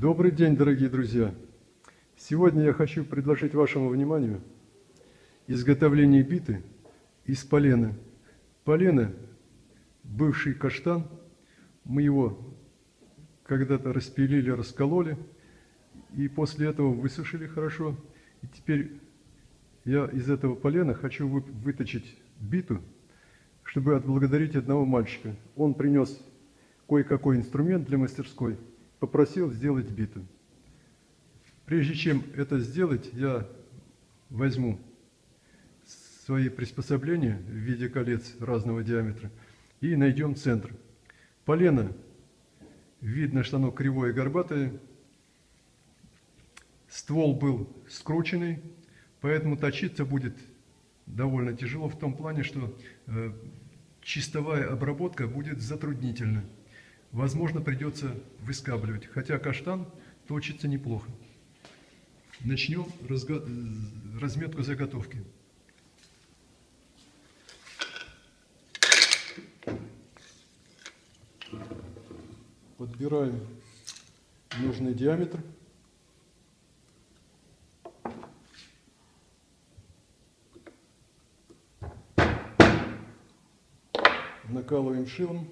Добрый день, дорогие друзья! Сегодня я хочу предложить вашему вниманию изготовление биты из полена. Полено – бывший каштан. Мы его когда-то распилили, раскололи, и после этого высушили хорошо. И теперь я из этого полена хочу выточить биту, чтобы отблагодарить одного мальчика. Он принес кое-какой инструмент для мастерской, попросил сделать биту. Прежде чем это сделать, я возьму свои приспособления в виде колец разного диаметра и найдем центр. Полено, видно, что оно кривое и горбатое, ствол был скрученный, Поэтому точиться будет довольно тяжело в том плане, что э, чистовая обработка будет затруднительна. Возможно, придется выскабливать, хотя каштан точится неплохо. Начнем разго... Э, разметку заготовки. Подбираем нужный диаметр. накалываем шилом.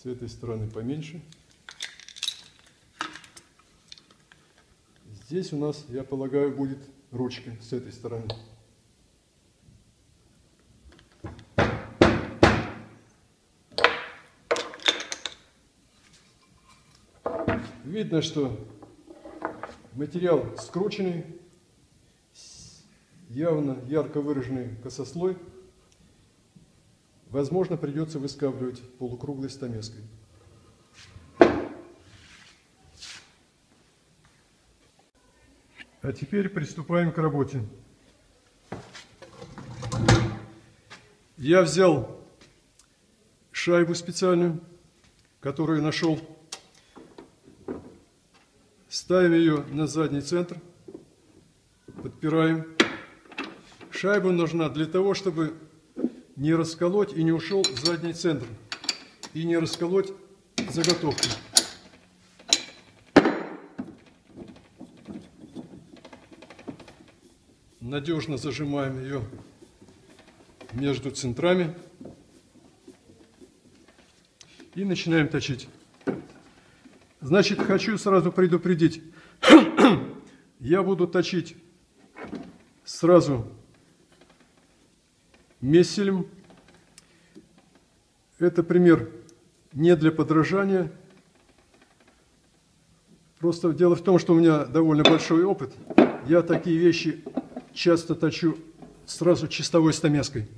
С этой стороны поменьше. Здесь у нас, я полагаю, будет ручка с этой стороны. Видно, что материал скрученный, явно ярко выраженный косослой. Возможно, придется выскабливать полукруглой стамеской. А теперь приступаем к работе. Я взял шайбу специальную, которую нашел. Ставим ее на задний центр, подпираем. Шайба нужна для того, чтобы не расколоть и не ушел задний центр. И не расколоть заготовки. Надежно зажимаем ее между центрами. И начинаем точить. Значит, хочу сразу предупредить. Я буду точить сразу Месселем. Это пример не для подражания. Просто дело в том, что у меня довольно большой опыт. Я такие вещи часто точу сразу чистовой стамеской.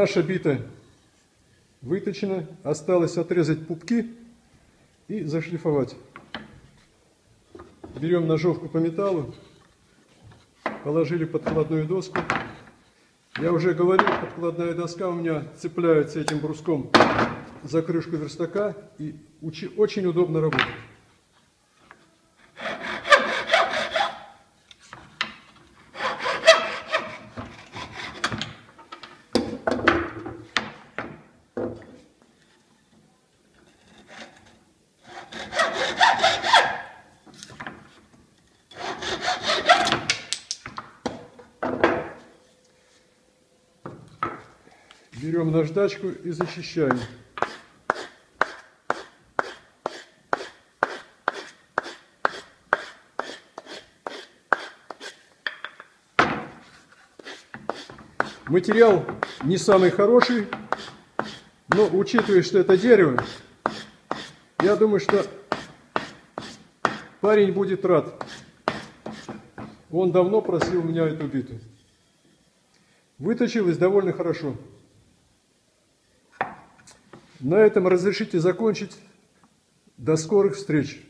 Наша бита выточена. Осталось отрезать пупки и зашлифовать. Берем ножовку по металлу, положили подкладную доску. Я уже говорил, подкладная доска у меня цепляется этим бруском за крышку верстака и очень удобно работать. Берем наждачку и зачищаем. Материал не самый хороший, но учитывая, что это дерево, я думаю, что парень будет рад. Он давно просил у меня эту биту. Выточилось довольно хорошо. На этом разрешите закончить. До скорых встреч!